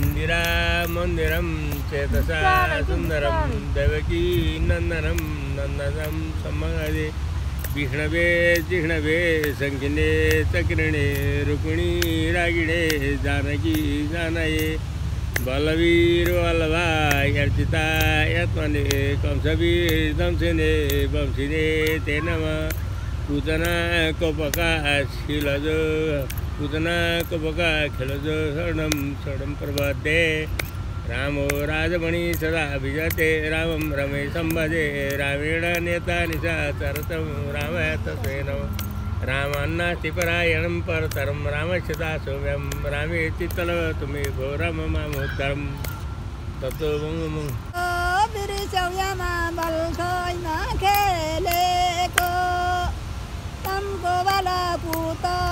इन्दिरा मंदिरं, चेतसा सुन्दरं देवकी नन्दनं नन्दनं समग्रे विष्णवे चिह्नवे सङ्खिने चक्रिणे रुक्मिणी रागिणे जानकी जानये वल्लभीर्ल्भार्चिता यत्मने कंसवी दंसिने वंशिने ते नमः कोपका कपकाशील सुदनाकपकाखिलदोषणं षडं प्रभाते रामो राजमणि सदा अभिजते रामं रमे सम्भजे रामेण नेता निशाचरतं राम तसे नमः रामान्नास्तिपरायणं परतरं रामस्य दासव्यं रामेति तलवतुमे भो राम मामोत्तरं ततो मम Hãy subscribe cho kênh Ghiền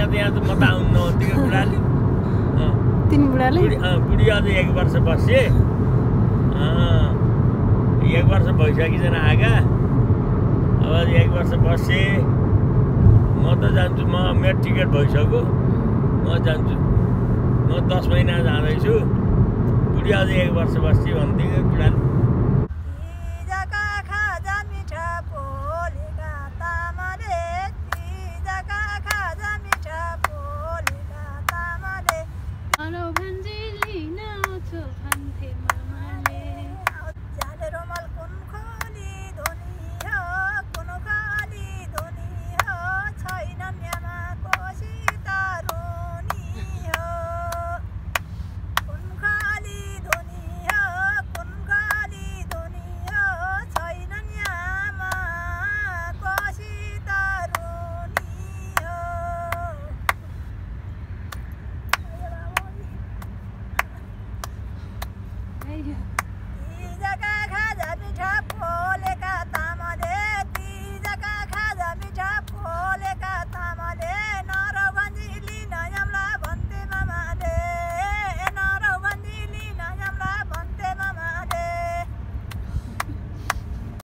यहाँ त यहाँ त म त आउनु नहुन्थ्यो बुढाले तिन बुढाले बुढी अझ एक वर्ष बसे एक वर्ष भइसकिकन आएका अब एक वर्ष बसेँ म त जान्छु म मेरो टिकट भइसक्यो म जान्छु म दस महिना जाँदैछु बुढी अझ एक वर्ष बस्छु भन्थ्यो बुढाले